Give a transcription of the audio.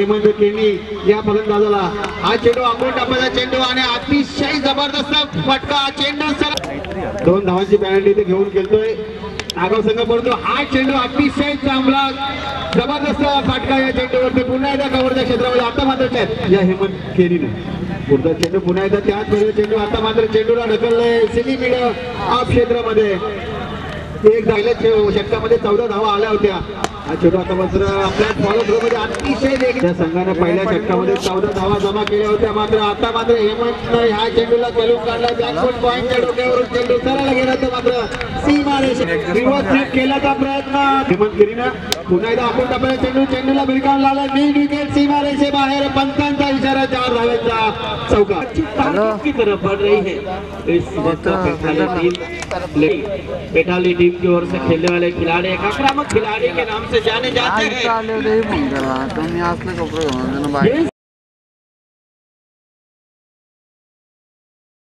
हेमंत केनी या फलंदाजाला हा चेंडू आपण टाकायचा चेंडू आणि अतिशय जबरदस्त फटका चेंडू दोन धावांची पॅनल्टी ते घेऊन खेळतोय नागाव संघ परंतु हा चेंडू अतिशय चांगला जबरदस्त फटका या चेंडूवरती. पुन्हा एकदा कवरच्या क्षेत्रामध्ये आता मात्र या हेमंत केनीनं पुढचा चेंडू पुन्हा एकदा त्याच चेंडू. आता मात्र चेंडूला ढकललाय सिली मिड आप क्षेत्रामध्ये. एक पहिल्या षटकामध्ये चौदा धावा आल्या होत्या. हा आता मात्र आपल्या फॉलो थ्रो मध्ये अतिशय त्या संघाने पहिल्या षटकामध्ये चौदा धावा जमा केल्या होत्या. मात्र आता मात्र हेमंत ह्या चेंडूला खेळून काढला बॅकफुट पॉईंटच्या डोक्यावरून चेंडू सरळ गेला तर मात्र. सीमा रिव्हर्स केल्याचा प्रयत्न. हेमंत गिरीनं पुन्हा एकदा आपण टाकला. चेंडू चेंडूला भिरकावून लावला नीट विकेट सीमा रेषे बाहेर. पंचांचा इशारा चार धाव्यांचा चौका की तरफ़ बढ़ रही है? इस वक्त टीम टीम की ओर से खेलने वाले खिलाड़ी एक आक्रामक खिलाड़ी के नाम से जाने जाते हैं.